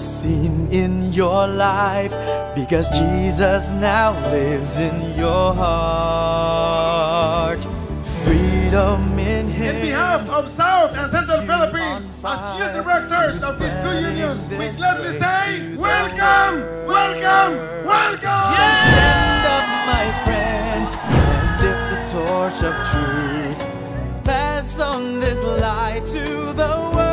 sin in your life because Jesus now lives in your heart. Freedom in Him. In behalf of South and Central Philippines, as youth directors of these two unions, we gladly say, welcome, welcome, welcome! Stand up, my friend, and lift the torch of truth. Pass on this light to the world.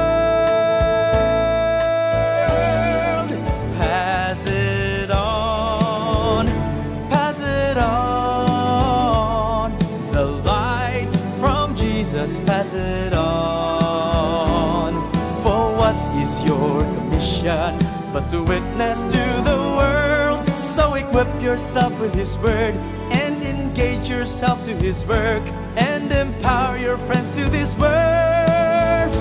Jesus, pass it on. For what is your commission but to witness to the world? So equip yourself with His word and engage yourself to His work and empower your friends to this word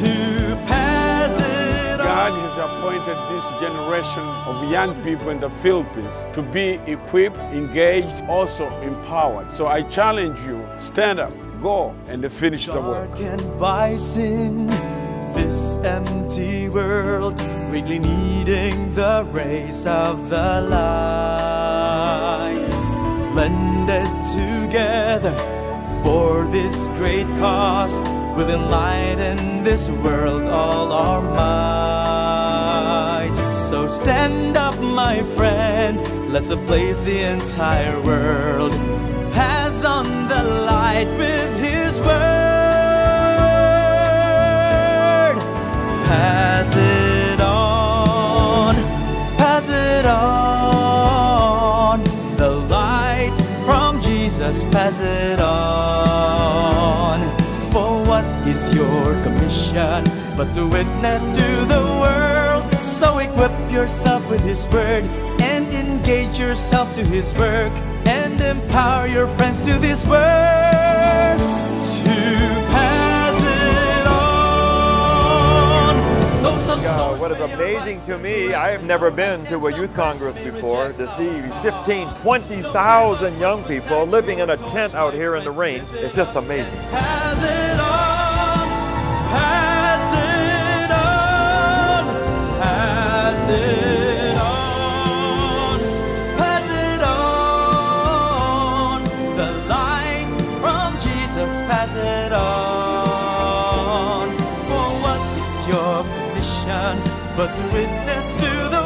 to pass it God on. has appointed this generation of young people in the Philippines to be equipped, engaged, also empowered. So I challenge you, stand up, go, and finish the work. Darkened by sin, this empty world, really needing the rays of the light. Blended together for this great cause, will enlighten this world all our might. So stand up, my friend, let's ablaze the entire world. Pass on the with His word. Pass it on, pass it on. The light from Jesus, pass it on. For what is your commission but to witness to the world? So equip yourself with His word and engage yourself to His work and empower your friends to this word to pass it on. Uh, what is amazing to me, I have never been to a youth congress before, to see 15, 20,000 young people living in a tent out here in the rain. It's just amazing. Pass it on, pass it on, pass it pass it on. For what is your commission but to witness to